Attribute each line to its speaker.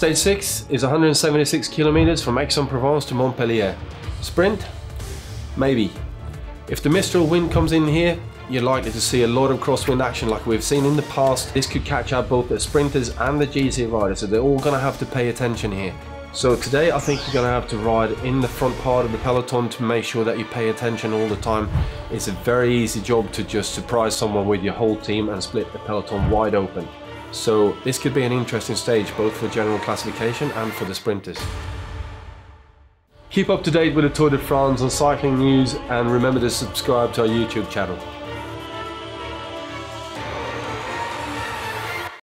Speaker 1: Stage 6 is 176 kilometers from Aix-en-Provence to Montpellier. Sprint? Maybe. If the Mistral wind comes in here, you're likely to see a lot of crosswind action like we've seen in the past. This could catch out both the sprinters and the GC riders, so they're all going to have to pay attention here. So today I think you're going to have to ride in the front part of the peloton to make sure that you pay attention all the time. It's a very easy job to just surprise someone with your whole team and split the peloton wide open. So this could be an interesting stage both for general classification and for the sprinters. Keep up to date with the Tour de France and cycling news and remember to subscribe to our YouTube channel.